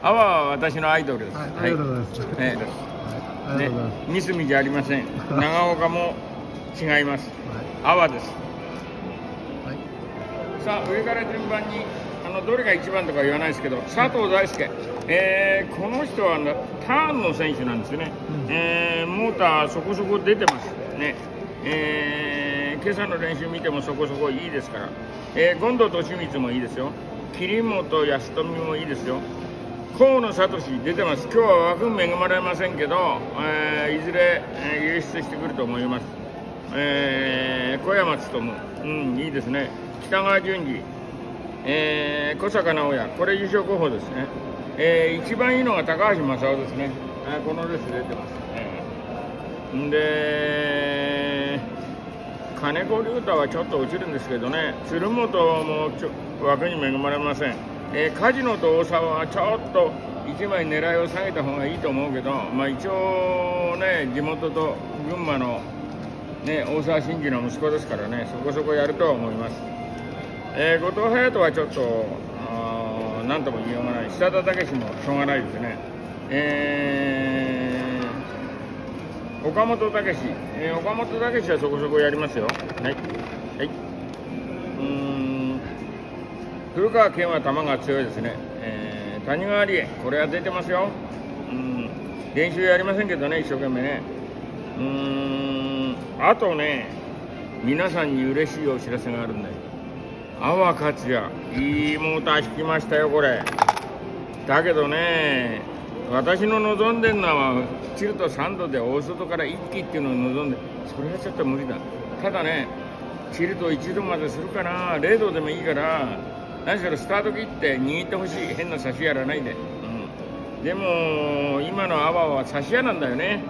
阿波は私のアイドルです。はい、ありがとうございます。ね。がとうございます。、ミスミじゃありません。長岡も違います。は阿波です。い、はい、さあ上から順番にあのどれが一番とか言わないですけど佐藤大輔、えーこの人はなターンの選手なんですよね、うん。えーモーターそこそこ出てます。ね、えー今朝の練習見てもそこそこいいですから、えー、権藤利光もいいですよ。桐本康富もいいですよ河野聡出てます。今日は枠恵まれませんけど、えーいずれ、えー輸出してくると思います。えー小山勉、うん、いいですね、北川淳二、えー小坂直也、これ優勝候補ですね、えー一番いいのが高橋正夫ですね、あこのレース出てます。えーんで、金子龍太はちょっと落ちるんですけどね、鶴本もちょ枠に恵まれません、えー、梶野と大沢はちょっと1枚狙いを下げた方がいいと思うけど、まあ、一応ね、地元と群馬のね、大沢慎二の息子ですからね、そこそこやるとは思います。えー後藤隼人はちょっと、あーなんとも言いようがない、久田武史もしょうがないですね。えー岡本武史、えー岡本武史はそこそこやりますよ。はい。はい。うん、古川健は球が強いですね。えー谷川理恵、これは出てますよ。うん、練習やりませんけどね、一生懸命ね。うーんあとね、皆さんに嬉しいお知らせがあるんだよ。阿波克也、いいモーター引きましたよ、これ。だけどね、私の望んでるのは、チルと3度で大外から一気っていうのを望んで、それはちょっと無理だ。ただね、チルと1度までするかな、0度でもいいから、何しろスタート切って握ってほしい、変な差しやらないで。うん、でも、今の阿波は差し屋なんだよね。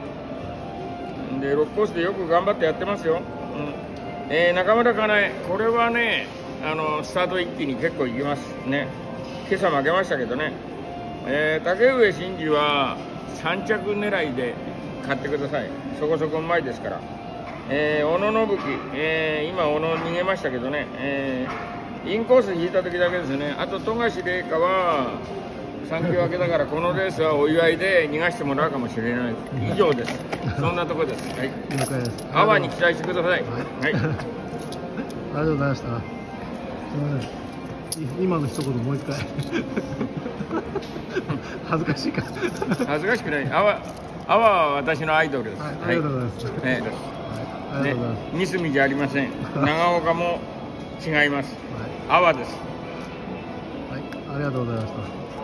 で6コースでよく頑張ってやってますよ、うん。えー中村かなえ、これはねあのスタート一気に結構いきますね。今朝負けましたけどね、えー竹上真司は3着狙いで買ってください。そこそこうまいですから、えー小野信樹、えー今小野逃げましたけどね、えーインコース引いた時だけですねあと富樫玲香は3球明けだからこのレースはお祝いで逃がしてもらうかもしれない以上ですそんなとこですはい了解です。アワーに期待してください。はいはい。ありがとうございました。すみません。い今の一言もう一回。恥ずかしいか。恥ずかしくない。アワー、アワーは私のアイドルです。はい、ありがとうございます。ええはい、ありがとうございます。ね、ミスミじゃありません。長岡も違います。はい、アワーです。はい、ありがとうございました。